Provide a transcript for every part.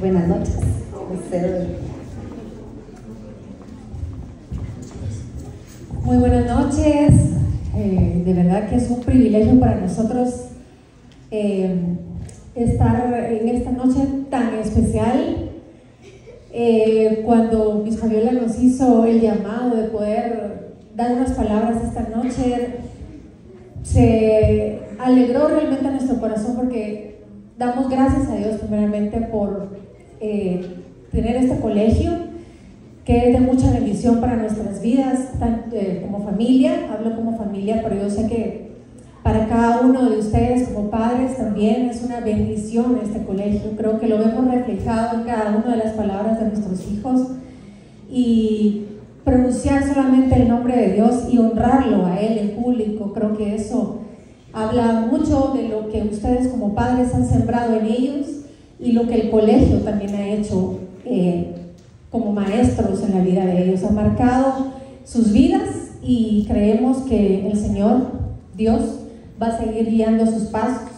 buenas noches. Muy buenas noches. Eh, de verdad que es un privilegio para nosotros eh, estar en esta noche tan especial. Eh, cuando Miss Fabiola nos hizo el llamado de poder dar unas palabras esta noche, se alegró realmente a nuestro corazón porque damos gracias a Dios primeramente por tener este colegio que es de mucha bendición para nuestras vidas, tanto eh, como familia, hablo como familia, pero yo sé que para cada uno de ustedes como padres también es una bendición este colegio. Creo que lo vemos reflejado en cada una de las palabras de nuestros hijos. Y pronunciar solamente el nombre de Dios y honrarlo a Él en público, creo que eso habla mucho de lo que ustedes como padres han sembrado en ellos y lo que el colegio también ha hecho. Eh, como maestros en la vida de ellos. Ha marcado sus vidas y creemos que el Señor, Dios, va a seguir guiando sus pasos.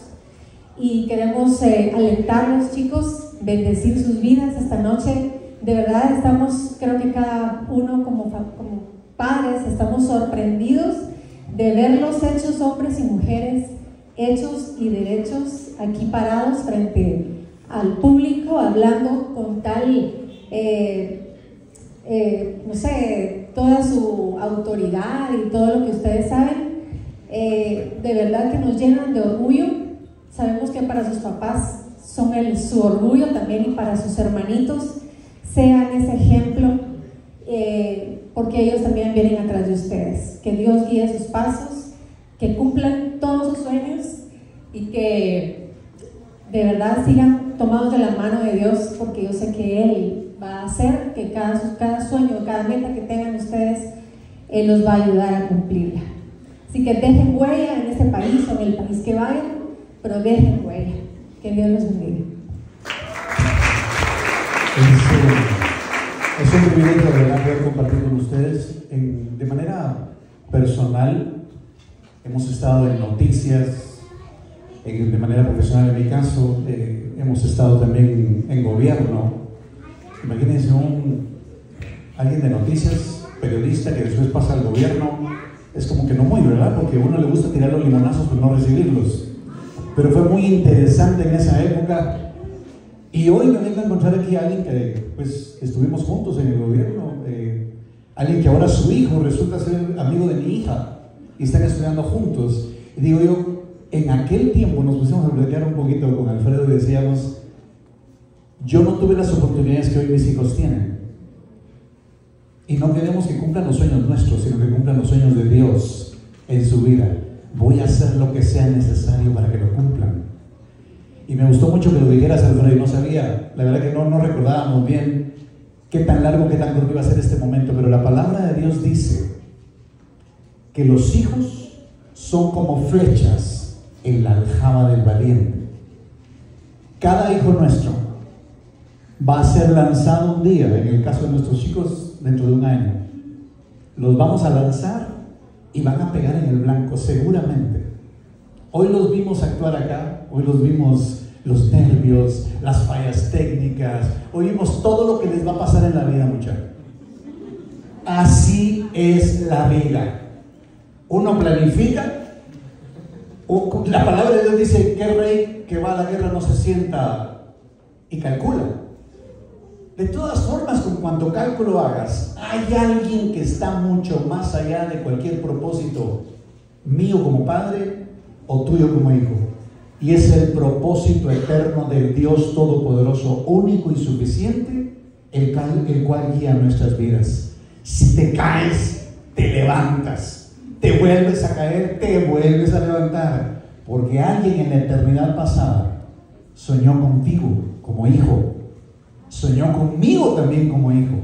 Y queremos eh, alentarlos, chicos, bendecir sus vidas esta noche. De verdad estamos, creo que cada uno como, como padres, estamos sorprendidos de verlos hechos hombres y mujeres, hechos y derechos aquí parados frente al público, hablando con tal eh, eh, no sé, toda su autoridad y todo lo que ustedes saben, eh, de verdad que nos llenan de orgullo. Sabemos que para sus papás son el, su orgullo también y para sus hermanitos sean ese ejemplo, porque ellos también vienen atrás de ustedes. Que Dios guíe sus pasos, que cumplan todos sus sueños y que de verdad sigan tomados de la mano de Dios, porque yo sé que Él va a hacer que cada, cada sueño, cada meta que tengan ustedes, Él los va a ayudar a cumplirla. Así que dejen huella en este país o en el país que vayan, pero dejen huella. Que Dios los bendiga. Es, un privilegio de verdad poder compartir con ustedes de manera personal. Hemos estado en noticias, de manera profesional en mi caso, eh, hemos estado también en gobierno, Imagínense un, alguien de noticias, periodista, que después pasa al gobierno. Es como que no muy, ¿verdad? Porque a uno le gusta tirar los limonazos, pero no recibirlos. Pero fue muy interesante en esa época. Y hoy me vengo a encontrar aquí a alguien que, pues, estuvimos juntos en el gobierno. Eh, alguien que ahora su hijo resulta ser amigo de mi hija y están estudiando juntos. Y digo yo, en aquel tiempo nos pusimos a platicar un poquito con Alfredo y decíamos, yo no tuve las oportunidades que hoy mis hijos tienen. Y no queremos que cumplan los sueños nuestros, sino que cumplan los sueños de Dios en su vida. Voy a hacer lo que sea necesario para que lo cumplan. Y me gustó mucho que lo dijeras, Alfredo, y no sabía, la verdad que no, recordábamos bien qué tan largo, qué tan corto iba a ser este momento, pero la palabra de Dios dice que los hijos son como flechas en la aljaba del valiente. Cada hijo nuestro va a ser lanzado un día, en el caso de nuestros chicos, dentro de un año. Los vamos a lanzar y van a pegar en el blanco, seguramente. Hoy los vimos actuar acá, hoy los vimos los nervios, las fallas técnicas, hoy vimos todo lo que les va a pasar en la vida, muchachos. Así es la vida. Uno planifica, la palabra de Dios dice que rey que va a la guerra no se sienta y calcula. De todas formas, con cuanto cálculo hagas, hay alguien que está mucho más allá de cualquier propósito mío como padre o tuyo como hijo. Y es el propósito eterno del Dios Todopoderoso, único y suficiente, el cual guía nuestras vidas. Si te caes, te levantas. Te vuelves a caer, te vuelves a levantar. Porque alguien en la eternidad pasada soñó contigo como hijo soñó conmigo también como hijo.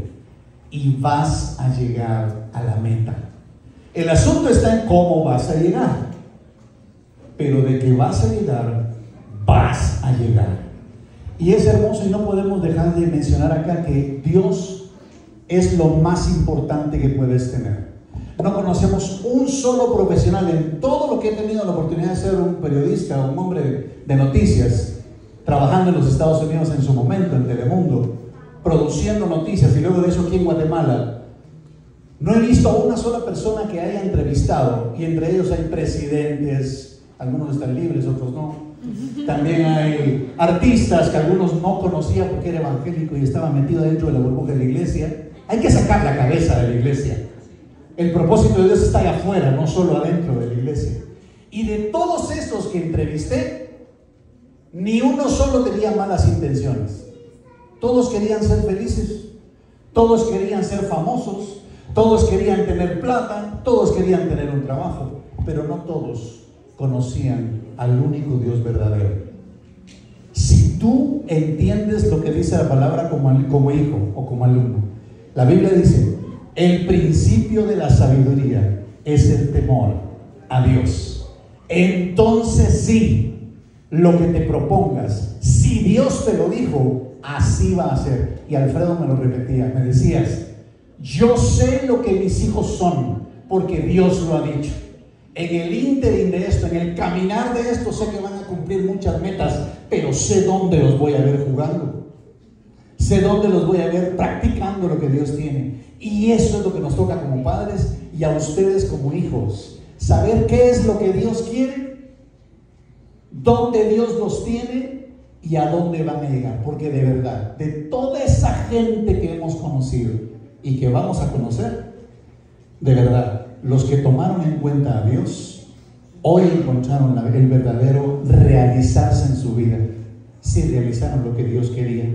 Y vas a llegar a la meta. El asunto está en cómo vas a llegar. Pero de que vas a llegar, vas a llegar. Y es hermoso y no podemos dejar de mencionar acá que Dios es lo más importante que puedes tener. No conocemos un solo profesional en todo lo que he tenido la oportunidad de ser un periodista, un hombre de noticias, trabajando en los Estados Unidos en su momento, en Telemundo, produciendo noticias y luego de eso aquí en Guatemala. No he visto a una sola persona que haya entrevistado, y entre ellos hay presidentes, algunos están libres, otros no. También hay artistas que algunos no conocían porque era evangélico y estaba metido dentro de la burbuja de la iglesia. Hay que sacar la cabeza de la iglesia. El propósito de Dios está allá afuera, no solo adentro de la iglesia. Y de todos estos que entrevisté, ni uno solo tenía malas intenciones. Todos querían ser felices, todos querían ser famosos, todos querían tener plata, todos querían tener un trabajo, pero no todos conocían al único Dios verdadero. Si tú entiendes lo que dice la palabra como, como hijo o como alumno, la Biblia dice, el principio de la sabiduría es el temor a Dios. Entonces sí, lo que te propongas, si Dios te lo dijo, así va a ser. Y Alfredo me lo repetía, me decías, yo sé lo que mis hijos son, porque Dios lo ha dicho. En el ínterin de esto, en el caminar de esto, sé que van a cumplir muchas metas, pero sé dónde los voy a ver jugando. Sé dónde los voy a ver practicando lo que Dios tiene. Y eso es lo que nos toca como padres y a ustedes como hijos. Saber qué es lo que Dios quiere, dónde Dios los tiene y a dónde van a llegar. Porque de verdad, de toda esa gente que hemos conocido y que vamos a conocer, de verdad, los que tomaron en cuenta a Dios, hoy encontraron el verdadero realizarse en su vida. Sí realizaron lo que Dios quería.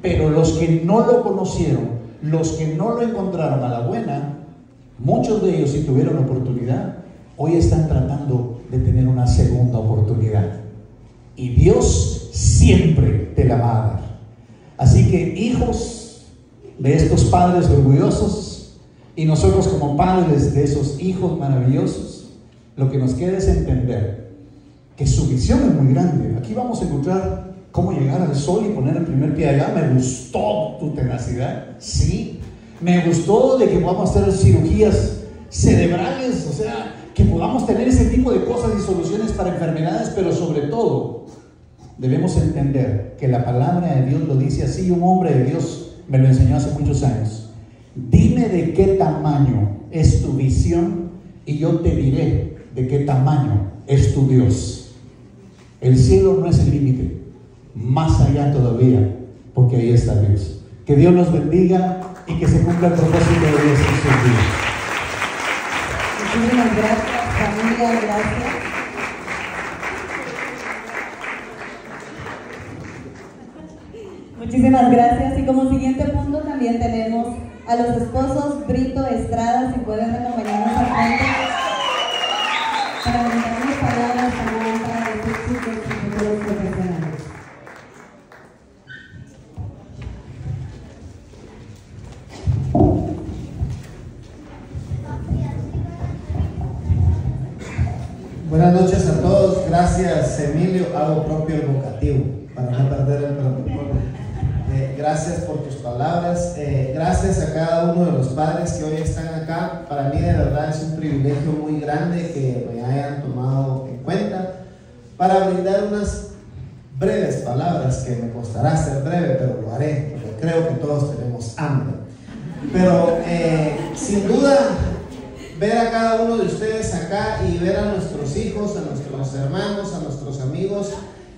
Pero los que no lo conocieron, los que no lo encontraron a la buena, muchos de ellos si tuvieron oportunidad, hoy están tratando de tener una segunda oportunidad. Y Dios siempre te la va a dar. Así que hijos de estos padres orgullosos y nosotros como padres de esos hijos maravillosos, lo que nos queda es entender que su visión es muy grande. Aquí vamos a encontrar cómo llegar al sol y poner el primer pie allá. Me gustó tu tenacidad, sí. Me gustó de que podamos hacer cirugías cerebrales, o sea, que podamos tener ese tipo de cosas y soluciones para enfermedades, pero sobre todo debemos entender que la palabra de Dios lo dice así. Un hombre de Dios me lo enseñó hace muchos años. Dime de qué tamaño es tu visión y yo te diré de qué tamaño es tu Dios. El cielo no es el límite, más allá todavía, porque ahí está Dios. Que Dios nos bendiga y que se cumpla el propósito de Dios en sus días. Muchísimas gracias, familia, gracias. Muchísimas gracias. Y como siguiente punto también tenemos a los esposos Brito Estrada, si pueden acompañarnos al frente para palabras Buenas noches a todos. Gracias, Emilio. Hago propio el vocativo para no perder el protocolo. Eh, gracias por tus palabras. Eh, gracias a cada uno de los padres que hoy están acá. Para mí, de verdad, es un privilegio muy grande que me hayan tomado en cuenta para brindar unas breves palabras que me costará ser breve, pero lo haré, porque creo que todos tenemos hambre. Pero eh, sin duda, ver a cada uno de ustedes acá y ver a nuestros hijos, a nuestros hermanos, a nuestros amigos,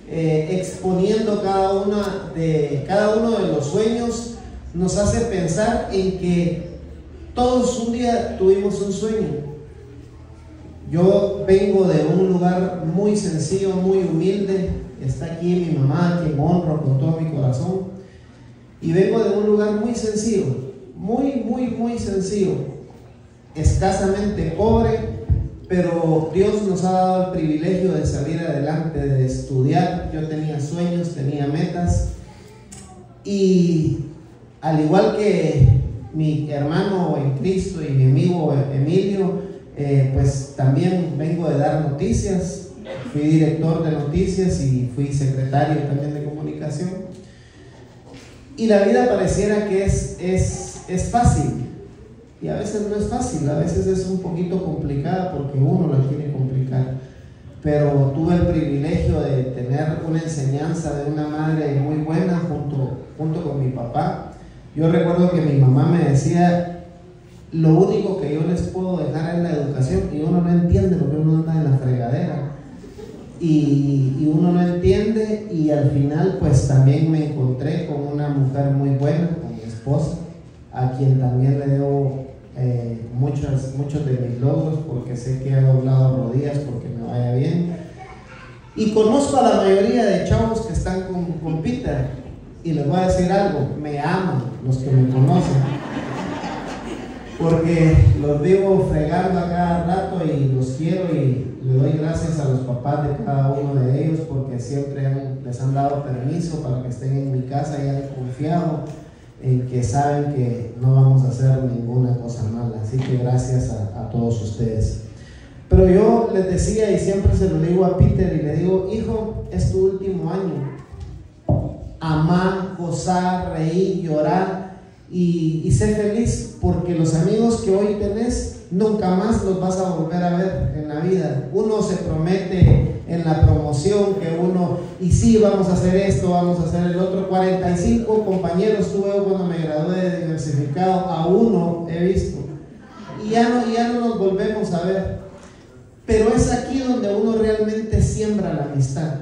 eh, exponiendo cada, de, cada uno de los sueños, nos hace pensar en que todos un día tuvimos un sueño. Yo vengo de un lugar muy sencillo, muy humilde. Está aquí mi mamá, que honro con todo mi corazón. Y vengo de un lugar muy sencillo, muy, muy, muy sencillo. Escasamente pobre, pero Dios nos ha dado el privilegio de salir adelante, de estudiar. Yo tenía sueños, tenía metas. Y al igual que mi hermano en Cristo y mi amigo Emilio, eh, pues también vengo de dar noticias. Fui director de noticias y fui secretario también de comunicación. Y la vida pareciera que es, es, es fácil. Y a veces no es fácil, a veces es un poquito complicada porque uno la quiere complicar. pero tuve el privilegio de tener una enseñanza de una madre muy buena junto, junto con mi papá. Yo recuerdo que mi mamá me decía, lo único que yo les puedo dejar es la educación y uno no entiende porque uno anda en la fregadera. Y, y, uno no entiende y al final pues también me encontré con una mujer muy buena, con mi esposa, a quien también le debo eh, muchos, muchos de mis logros porque sé que he doblado rodillas porque me vaya bien. Y conozco a la mayoría de chavos que están con, con Peter y les voy a decir algo, me aman los que me conocen. Porque los vivo fregando a cada rato y los quiero y le doy gracias a los papás de cada uno de ellos porque siempre les han dado permiso para que estén en mi casa y han confiado en que saben que no vamos a hacer ninguna cosa mala. Así que gracias a, todos ustedes. Pero yo les decía y siempre se lo digo a Peter y le digo, hijo, es tu último año. Amar, gozar, reír, llorar y, y ser feliz porque los amigos que hoy tenés nunca más los vas a volver a ver en la vida. Uno se promete en la promoción que uno, y sí, vamos a hacer esto, vamos a hacer el otro. 45 compañeros tuve cuando me gradué de diversificado, a uno he visto. Y ya no, ya no nos volvemos a ver. Pero es aquí donde uno realmente siembra la amistad.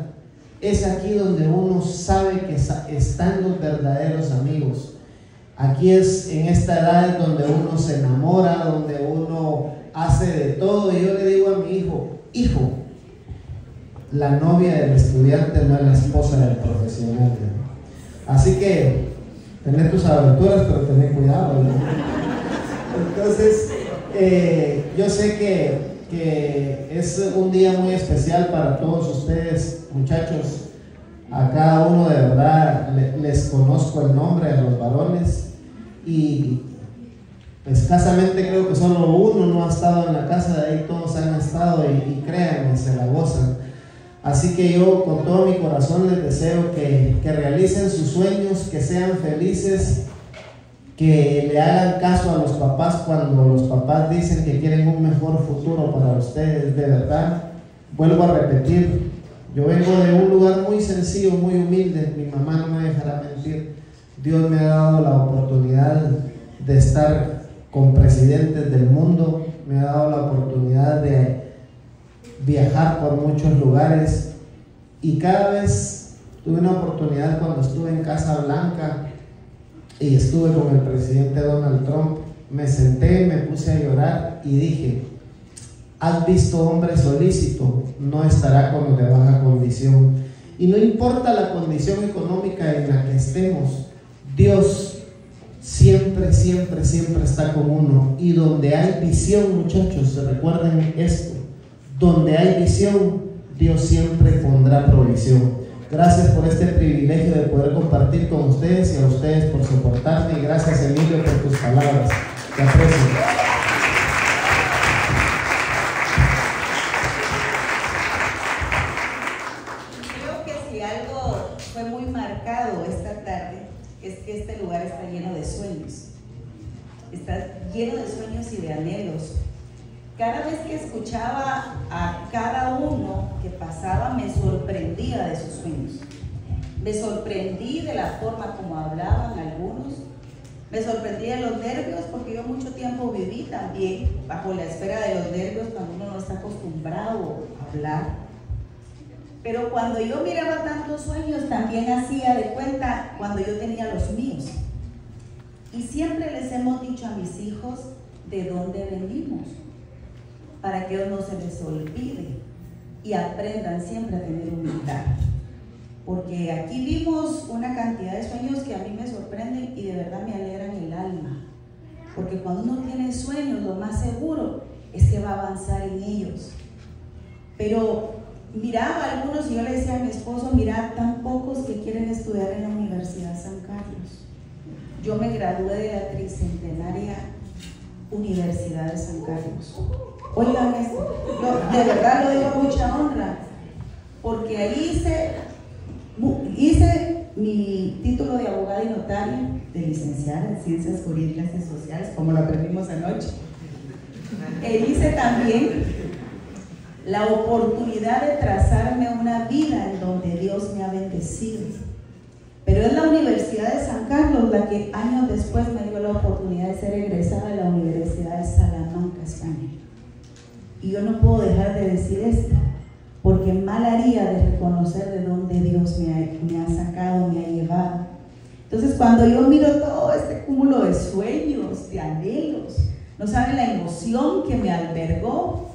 Es aquí donde uno sabe que están los verdaderos amigos Aquí es en esta edad donde uno se enamora, donde uno hace de todo. Y yo le digo a mi hijo, hijo, la novia del estudiante no es la esposa del profesional. Así que, tener tus aventuras, pero tener cuidado. Entonces, eh, yo sé que, es un día muy especial para todos ustedes, muchachos. A cada uno de verdad les conozco el nombre de los varones y escasamente creo que solo uno no ha estado en la casa, de ahí todos han estado y, créanme, se la gozan. Así que yo con todo mi corazón les deseo que, que realicen sus sueños, que sean felices, que le hagan caso a los papás cuando los papás dicen que quieren un mejor futuro para ustedes, de verdad. Vuelvo a repetir, yo vengo de un lugar muy sencillo, muy humilde, mi mamá no me dejará mentir. Dios me ha dado la oportunidad de estar con presidentes del mundo, me ha dado la oportunidad de viajar por muchos lugares. Y cada vez tuve una oportunidad cuando estuve en Casa Blanca y estuve con el presidente Donald Trump, me senté, me puse a llorar y dije, has visto hombre solícito, no estará con los de baja condición. Y no importa la condición económica en la que estemos, Dios siempre, siempre, siempre está con uno. Y donde hay visión, muchachos, recuerden esto, donde hay visión, Dios siempre pondrá provisión. Gracias por este privilegio de poder compartir con ustedes y a ustedes por soportarme. Y gracias, Emilio, por tus palabras. Te Está lleno de sueños y de anhelos. Cada vez que escuchaba a cada uno que pasaba, me sorprendía de sus sueños. Me sorprendí de la forma como hablaban algunos. Me sorprendí de los nervios porque yo mucho tiempo viví también bajo la esfera de los nervios cuando uno no está acostumbrado a hablar pero cuando yo miraba tantos sueños, también hacía de cuenta cuando yo tenía los míos. Y siempre les hemos dicho a mis hijos de dónde venimos, para que no se les olvide y aprendan siempre a tener humildad. Porque aquí vimos una cantidad de sueños que a mí me sorprenden y de verdad me alegran el alma. Porque cuando uno tiene sueños, lo más seguro es que va a avanzar en ellos. Pero miraba a algunos y yo le decía a mi esposo, mira, tan pocos que quieren estudiar en la Universidad San Carlos. Yo me gradué de la tricentenaria Universidad de San Carlos. Oigan esto, de verdad lo digo con mucha honra, porque ahí hice, hice mi título de abogada y notaria, de licenciada en Ciencias Jurídicas y Sociales, como lo aprendimos anoche. E hice también la oportunidad de trazarme una vida en donde Dios me ha bendecido. Pero es la Universidad de San Carlos la que años después me dio la oportunidad de ser egresada de la Universidad de Salamanca, España. Y yo no puedo dejar de decir esto, porque mal haría de reconocer de dónde Dios me ha, me ha sacado, me ha llevado. Entonces cuando yo miro todo este cúmulo de sueños, de anhelos, no saben la emoción que me albergó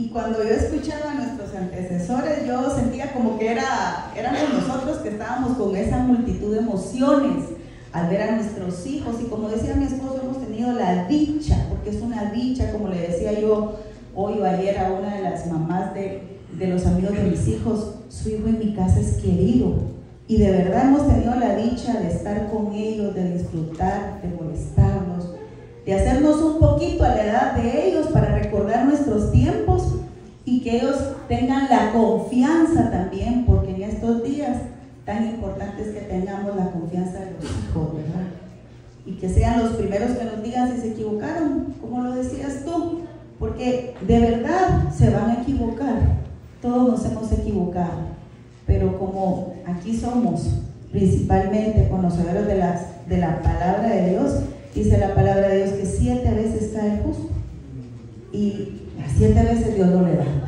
y cuando yo escuchaba a nuestros antecesores, yo sentía como que era, éramos nosotros que estábamos con esa multitud de emociones al ver a nuestros hijos. Y como decía mi esposo, hemos tenido la dicha, porque es una dicha, como le decía yo hoy o ayer a una de las mamás de, de los amigos de mis hijos, su hijo en mi casa es querido. Y de verdad hemos tenido la dicha de estar con ellos, de disfrutar, de molestarnos, de hacernos un poquito a la edad de ellos para recordar nuestros tiempos y que ellos tengan la confianza también, porque en estos días tan importantes que tengamos la confianza de los hijos, ¿verdad? Y que sean los primeros que nos digan si se equivocaron, como lo decías tú, porque de verdad se van a equivocar, todos nos hemos equivocado, pero como aquí somos principalmente conocedores de, las, de la palabra de Dios, Dice la palabra de Dios que siete veces cae justo y las siete veces Dios lo levanta.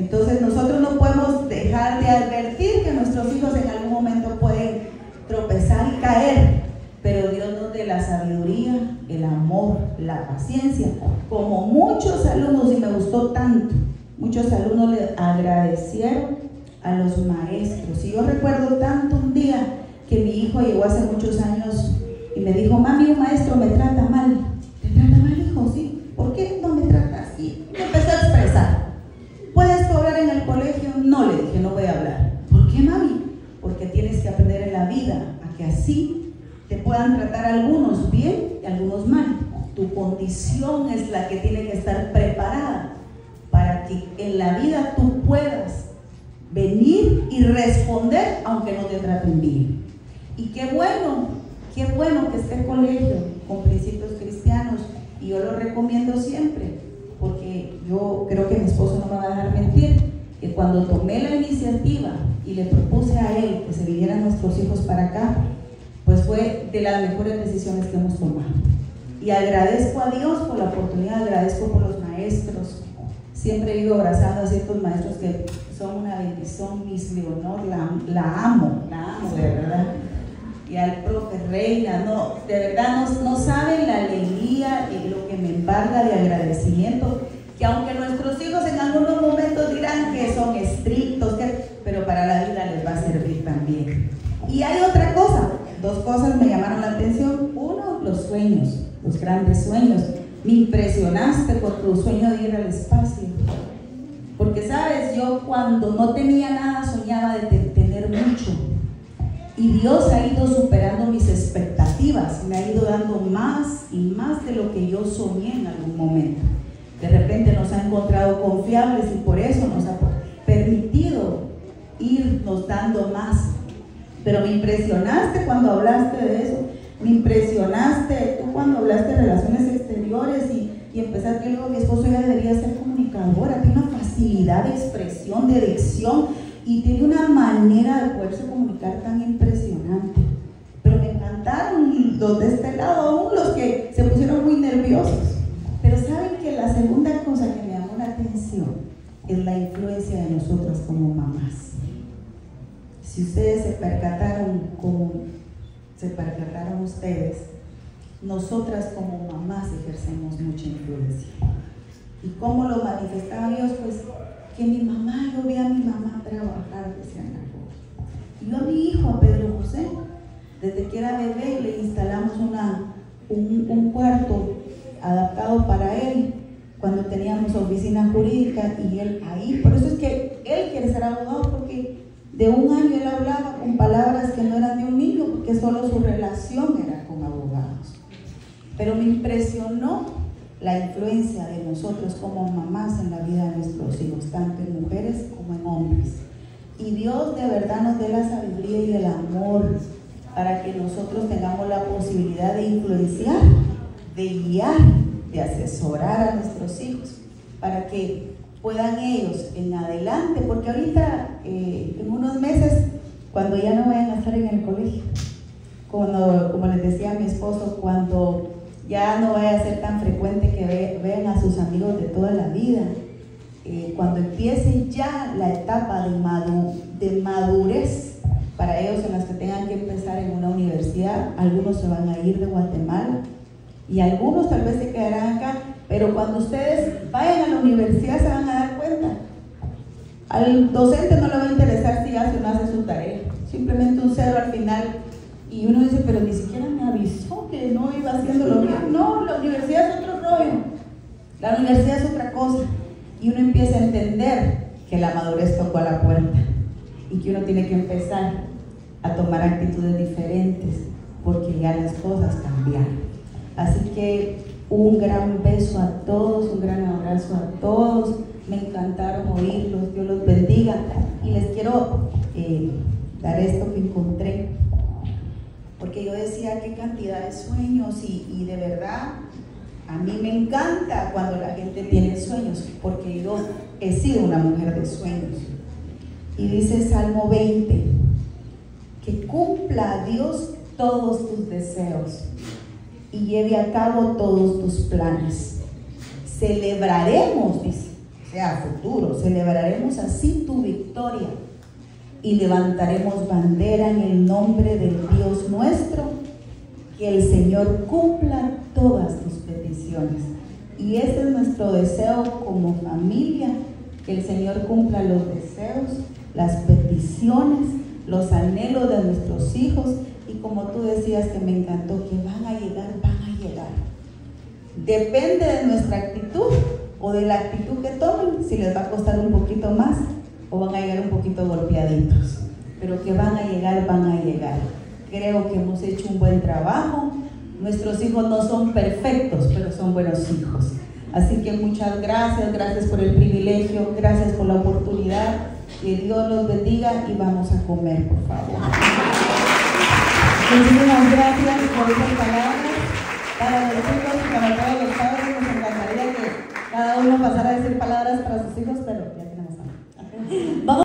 Entonces nosotros no podemos dejar de advertir que nuestros hijos en algún momento pueden tropezar y caer, pero Dios nos dé la sabiduría, el amor, la paciencia. Como muchos alumnos, y me gustó tanto, muchos alumnos le agradecieron a los maestros. Y yo recuerdo tanto un día que mi hijo llegó hace muchos años y me dijo, mami, un maestro me trata mal. ¿Te trata mal, hijo? Sí. ¿Por qué no me trata así? Y empezó a expresar. ¿Puedes cobrar en el colegio? No, le dije, no voy a hablar. ¿Por qué, mami? Porque tienes que aprender en la vida a que así te puedan tratar algunos bien y algunos mal. Tu condición es la que tiene que estar preparada para que en la vida tú puedas venir y responder aunque no te traten bien. Y qué bueno Qué bueno que esté colegio con principios cristianos y yo lo recomiendo siempre, porque yo creo que mi esposo no me va a dejar mentir, que cuando tomé la iniciativa y le propuse a él que se vinieran nuestros hijos para acá, pues fue de las mejores decisiones que hemos tomado. Y agradezco a Dios por la oportunidad, agradezco por los maestros. Siempre he ido abrazando a ciertos maestros que son una bendición, Miss Leonor, la, la amo, la amo de verdad y al profe Reina, no, de verdad no, saben la alegría y lo que me embarga de agradecimiento, que aunque nuestros hijos en algunos momentos dirán que son estrictos, pero para la vida les va a servir también. Y hay otra dos cosas me llamaron la atención. Uno, los sueños, los grandes sueños. Me impresionaste por tu sueño de ir al espacio. Porque sabes, yo cuando no tenía nada soñaba de tener mucho y Dios ha ido superando mis expectativas, me ha ido dando más y más de lo que yo soñé en algún momento. De repente nos ha encontrado confiables y por eso nos ha permitido irnos dando más. Pero me impresionaste cuando hablaste de eso, me impresionaste tú cuando hablaste de relaciones exteriores y, y digo, mi esposo ya debería ser comunicadora, tiene una facilidad de expresión, de dicción y tiene una manera de poderse comunicar tan impresionante. Pero me encantaron los de este lado, aún los que se pusieron muy nerviosos. Pero saben que la segunda cosa que me llamó la atención es la influencia de nosotras como mamás. Si ustedes se percataron como se percataron ustedes, nosotras como mamás ejercemos mucha influencia. ¿Y cómo lo manifestaban ellos? Pues que mi mamá, yo vi a mi mamá trabajar, decían Y yo a mi hijo, a Pedro José, desde que era bebé, le instalamos una, un, cuarto adaptado para él cuando teníamos oficina jurídica y él ahí, por eso es que él quiere ser abogado porque de un año él hablaba con palabras que no eran de un niño porque solo su relación era con abogados. Pero me impresionó la influencia de nosotros como mamás en la vida de nuestros hijos, tanto en mujeres como en hombres. Y Dios de verdad nos dé la sabiduría y el amor para que nosotros tengamos la posibilidad de influenciar, de guiar, de asesorar a nuestros hijos, para que puedan ellos en adelante, porque ahorita, eh, en unos meses, cuando ya no vayan a estar en el colegio, cuando, como les decía a mi esposo, cuando ya no vaya a ser tan frecuente que vean a sus amigos de toda la vida, eh, cuando empiece ya la etapa de, de madurez para ellos en las que tengan que empezar en una universidad, algunos se van a ir de Guatemala y algunos tal vez se quedarán acá, pero cuando ustedes vayan a la universidad se van a dar cuenta. Al docente no le va a interesar si hace o no hace su tarea, simplemente un cero al final y uno dice, pero ni siquiera me avisó que no iba haciéndolo bien. No, la universidad es otro rollo. La universidad es otra cosa. Y uno empieza a entender que la madurez tocó a la puerta y que uno tiene que empezar a tomar actitudes diferentes porque ya las cosas cambiaron. Así que un gran beso a todos, un gran abrazo a todos. Me encantaron oírlos, Dios los bendiga. Y les quiero eh, dar esto que encontré porque yo decía qué cantidad de sueños y, de verdad a mí me encanta cuando la gente tiene sueños, porque yo he sido una mujer de sueños. Y dice Salmo 20, que cumpla a Dios todos tus deseos y lleve a cabo todos tus planes. Celebraremos, dice, sea futuro, celebraremos así tu victoria y levantaremos bandera en el nombre del Dios nuestro, que el Señor cumpla todas tus peticiones. Y ese es nuestro deseo como familia, que el Señor cumpla los deseos, las peticiones, los anhelos de nuestros hijos y como tú decías que me encantó, que van a llegar, van a llegar. Depende de nuestra actitud o de la actitud que tomen, si les va a costar un poquito más, o van a llegar un poquito golpeaditos, pero que van a llegar, van a llegar. Creo que hemos hecho un buen trabajo. Nuestros hijos no son perfectos, pero son buenos hijos. Así que muchas gracias, gracias por el privilegio, gracias por la oportunidad. Que Dios los bendiga y vamos a comer, por favor. Muchísimas gracias por esas palabras. Para los hijos y para todos los padres, nos encantaría que cada uno pasara a decir palabras para sus hijos, pero ya tenemos. Vamos.